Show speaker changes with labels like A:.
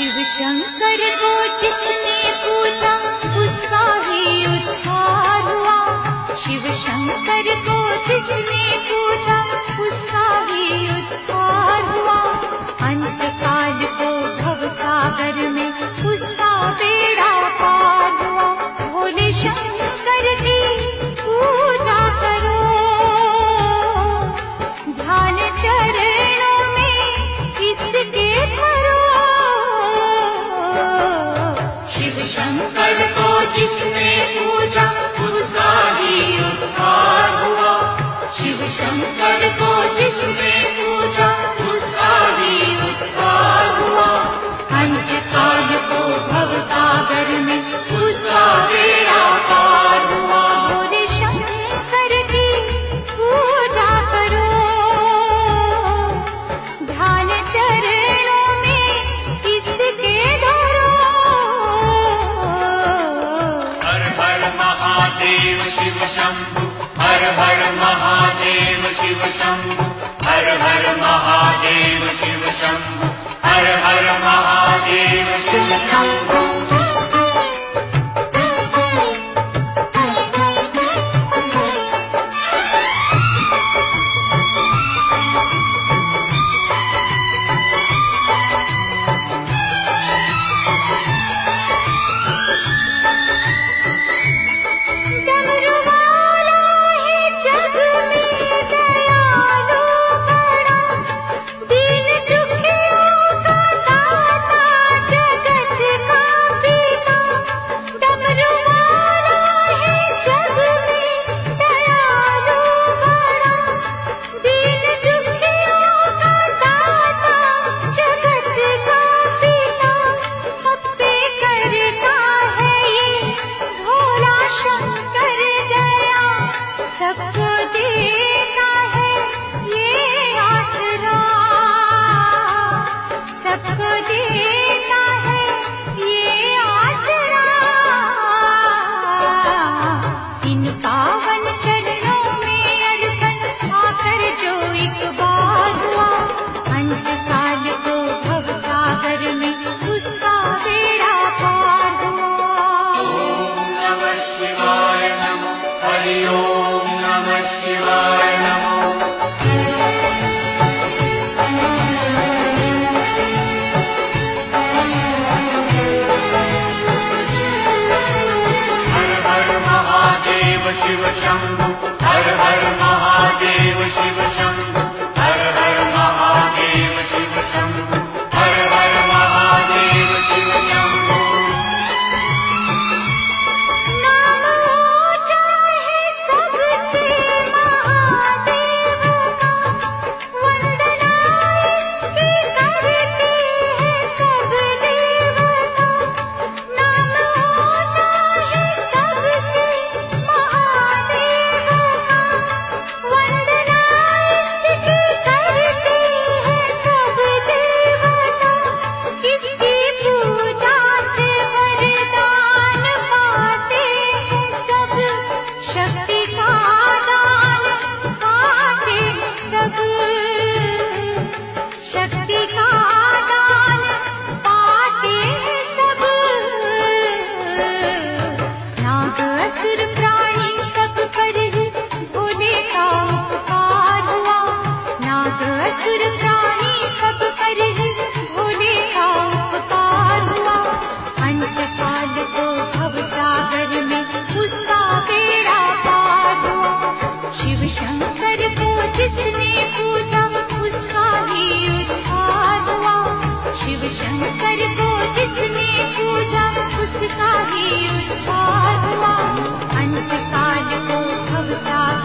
A: शिव शङ्कर को जिसने पूजा शिव शम्भु।
B: हर हर महादेव शिव शम्भु। हर हर महादेव शिव शम्भु हर हर महादेव शिव
A: अन कार्यो सान